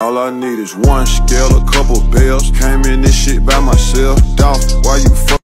All I need is one scale, a couple bells. Came in this shit by myself. Dolph, why you fuck?